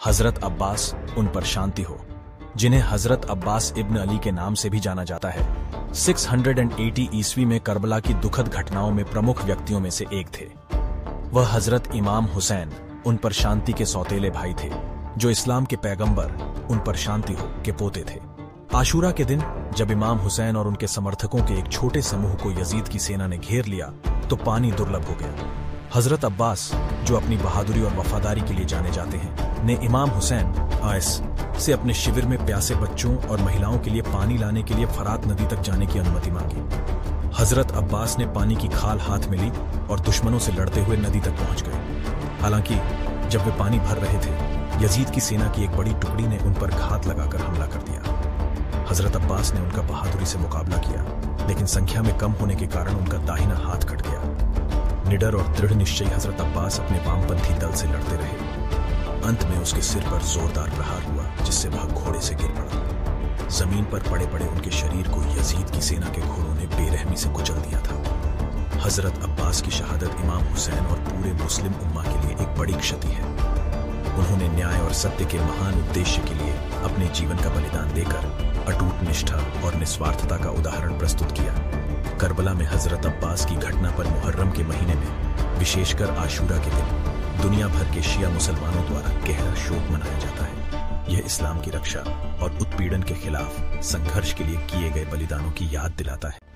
हज़रत अब्बास उन पर शांति हो, जिन्हें हज़रत अब्बास इब्न अली के नाम से भी जाना जाता है। 680 ईस्वी में करबला की दुखद घटनाओं में प्रमुख व्यक्तियों में से एक थे। वह हज़रत इमाम हुसैन उन पर शांति के सौतेले भाई थे, जो इस्लाम के पैगंबर उन पर शांति हो के पोते थे। आशूरा के दिन, जब इमाम हुसैन और उनके समर्थकों के एक छोटे समूह को यजीद की सेना ने घेर लिया तो पानी दुर्लभ हो गया। हज़रत अब्बास, जो अपनी बहादुरी और वफादारी के लिए जाने जाते हैं, ने इमाम हुसैन, आयस, से अपने शिविर में प्यासे बच्चों और महिलाओं के लिए पानी लाने के लिए फरात नदी तक जाने की अनुमति मांगी। हज़रत अब्बास ने पानी की खाल हाथ में ली और दुश्मनों से लड़ते हुए नदी तक पहुँच गए। हालाँकि, जब वे पानी भर रहे थे, यजीद की सेना की एक बड़ी टुकड़ी ने उन पर घात लगाकर हमला कर दिया। हज़रत अब्बास ने उनका बहादुरी से मुकाबला किया, लेकिन संख्या में कम होने के कारण उनका दाहिना हाथ कट निडर और दृढ़ निश्चय हज़रत अब्बास अपने वामपंथी दल से लड़ते रहे। अंत में उसके सिर पर जोरदार प्रहार हुआ, जिससे वह घोड़े से गिर पड़ा। ज़मीन पर पड़े पड़े उनके शरीर को यजीद की सेना के घोड़ों ने बेरहमी से कुचल दिया था। हज़रत अब्बास की शहादत इमाम हुसैन और पूरे मुस्लिम उम्मा के लिए एक बड़ी क्षति है। उन्होंने न्याय और सत्य के महान उद्देश्य के लिए अपने जीवन का बलिदान देकर अटूट निष्ठा और निस्वार्थता का उदाहरण प्रस्तुत किया। करबला में हज़रत अब्बास की घटना पर मुहर्रम के महीने में विशेषकर आशूरा के दिन दुनिया भर के शिया मुसलमानों द्वारा गहरा शोक मनाया जाता है। यह इस्लाम की रक्षा और उत्पीड़न के खिलाफ संघर्ष के लिए किए गए बलिदानों की याद दिलाता है।